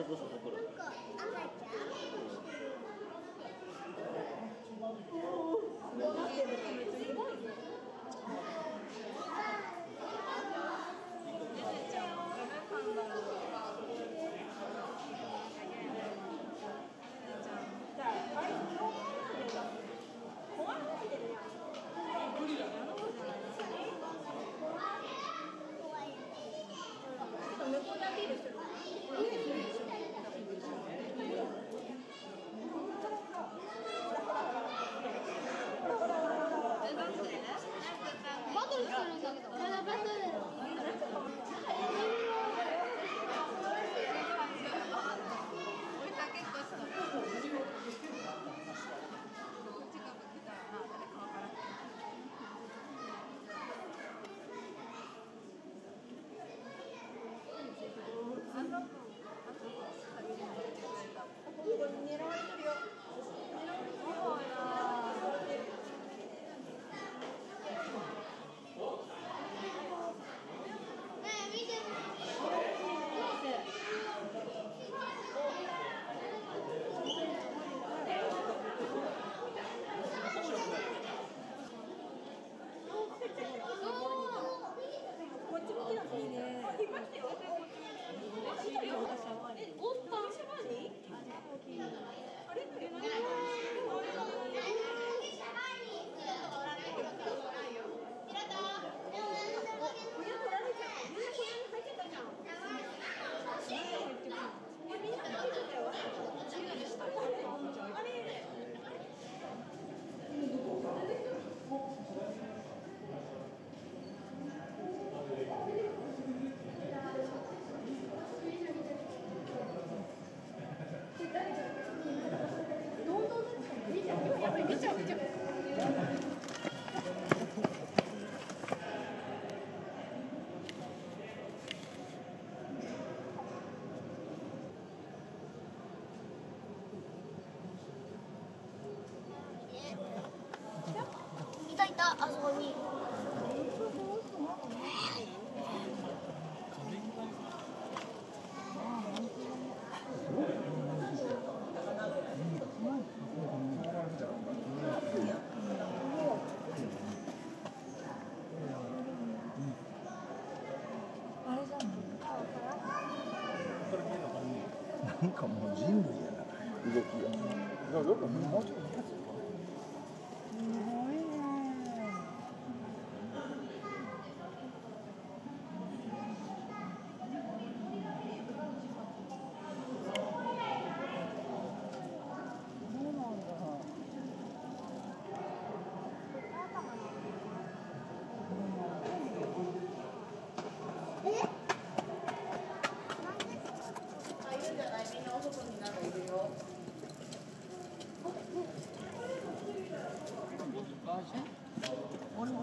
そこそこほらバいたいたあそこに。なんかもう人類やな動きが。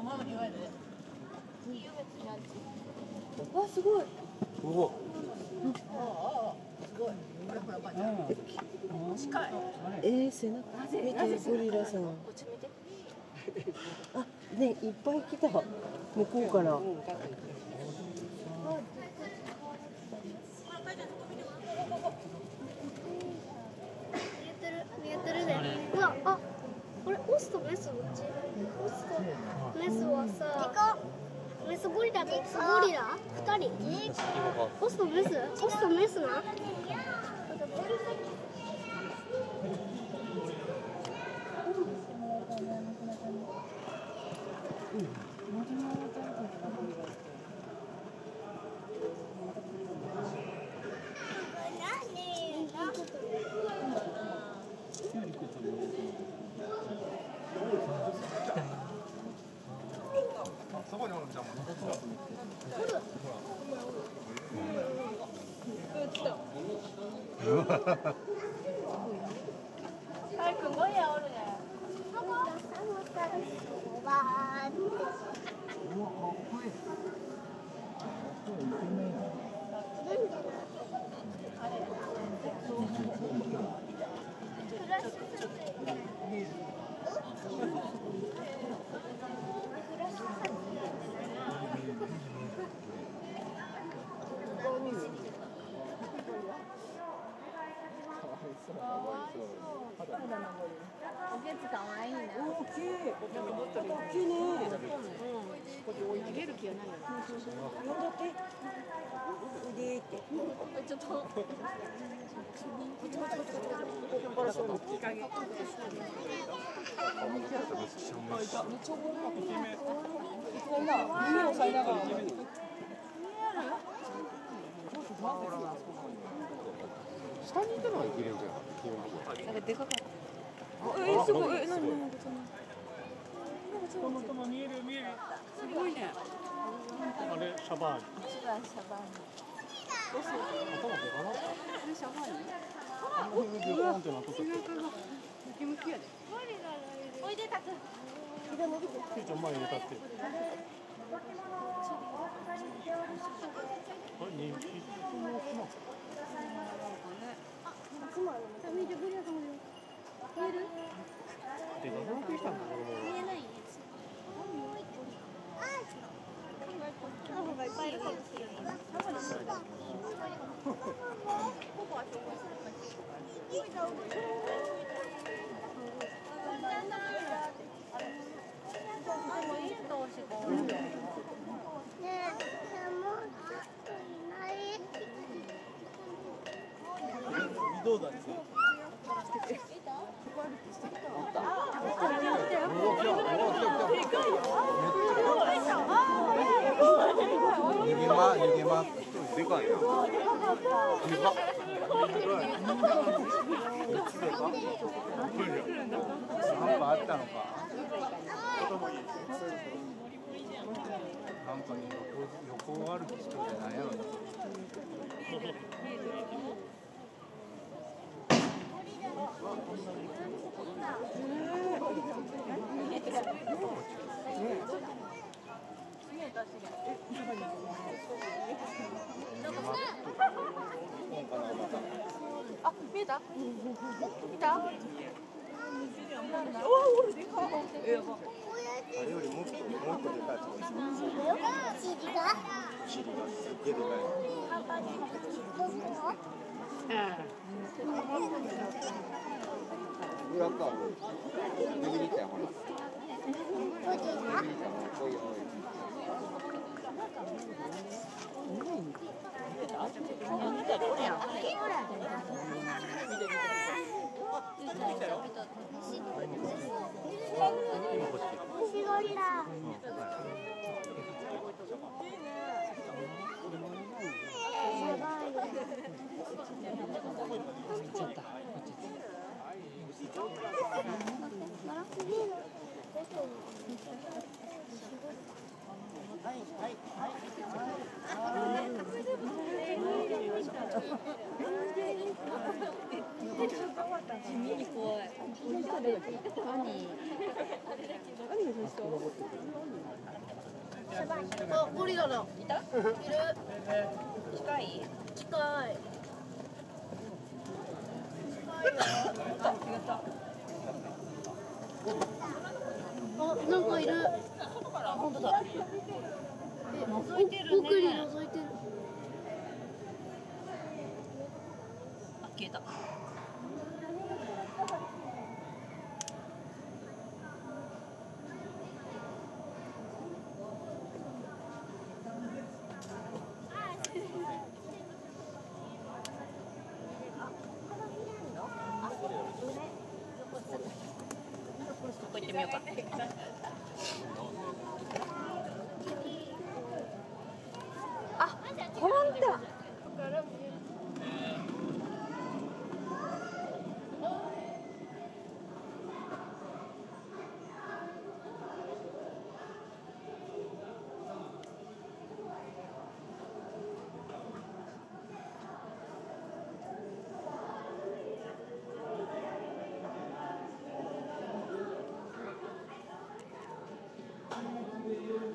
いやよくもうちょっと見やすいかわすごい。えー、背中見てゴリラさん。あ、ねいっぱい来た。向こうから。見えてる見えてるで。うわあこれオスとメスどっち？オスとメスはさ。メスゴリラ？とオスゴリラ二人。オスとメス？オスとメスな？そ 哎，跟我聊那个。哇，好快，好快，真美。急ね逃げる気はないよ呼んじゃっておいでってちょっと下にいたのは生きれるじゃん基本的になんかでかかった。えすごいえ何何この玉見える見える。すごいね。あれシャバーニ。頭でかなあれシャバーニ。あの辺でビョンってなっとったっけムキムキやでおいでたくケイちゃん前に立ってあれ人気見てブリアさんもいる見えるでどこってきたんだ見えないどうだっけいいるかもしれない微動だです逃げま逃げまでかいなんかあったのかなんかね横横歩きしとってなんやろあ見えた見たあれよりもっともっとでかい尻がすっげえでかい裏か右に行ったよほら右に行ったのおいおいゴリラあゴリラだ。いた。いる。近い近いあ、なんかいる。本当だ。覗いてるね。奥に覗いてる。あ消えた。ここ行ってみようかや